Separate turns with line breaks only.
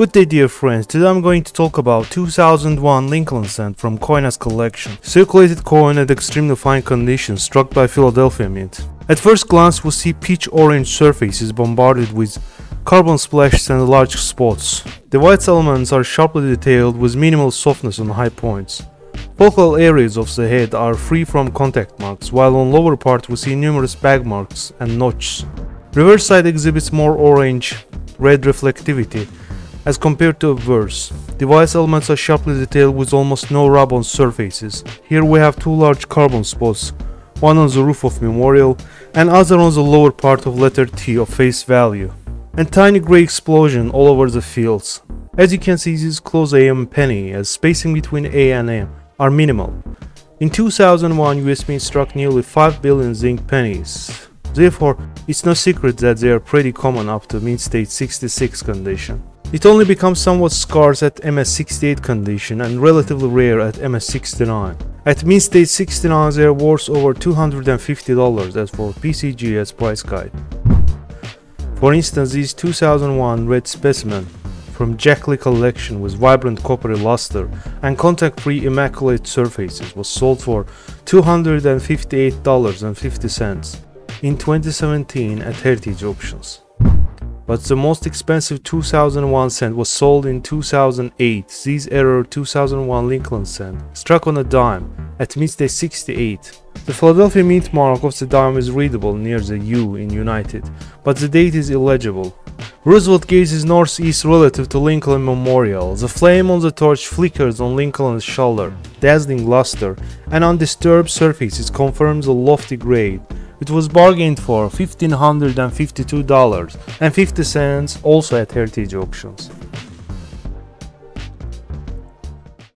Good day dear friends, today I'm going to talk about 2001 Lincoln Cent from Coin AZ collection. Circulated coin at extremely fine condition struck by Philadelphia Mint. At first glance we see peach orange surfaces bombarded with carbon splashes and large spots. The white elements are sharply detailed with minimal softness on high points. Focal areas of the head are free from contact marks, while on lower part we see numerous bag marks and notches. Reverse side exhibits more orange red reflectivity as compared to obverse. Device elements are sharply detailed with almost no rub on surfaces. Here we have two large carbon spots, one on the roof of memorial and other on the lower part of letter T of face value. And tiny gray explosion all over the fields. As you can see this is close AM penny as spacing between A and M are minimal. In 2001 US Mint struck nearly 5 billion zinc pennies. Therefore, it's no secret that they are pretty common up to mint state 66 condition. It only becomes somewhat scarce at MS68 condition and relatively rare at MS69. At mint state 69 they are worth over $250 as for PCGS price guide. For instance, this 2001 red specimen from Jackley collection with vibrant coppery luster and contact-free immaculate surfaces was sold for $258.50 in 2017 at Heritage Auctions but the most expensive 2001 cent was sold in 2008. This error 2001 Lincoln cent struck on a dime at mint state 68. The Philadelphia mint mark of the dime is readable near the U in United, but the date is illegible. Roosevelt gazes northeast relative to Lincoln Memorial. The flame on the torch flickers on Lincoln's shoulder, dazzling luster, and undisturbed surfaces confirms a lofty grade. It was bargained for $1,552.50 also at Heritage Auctions.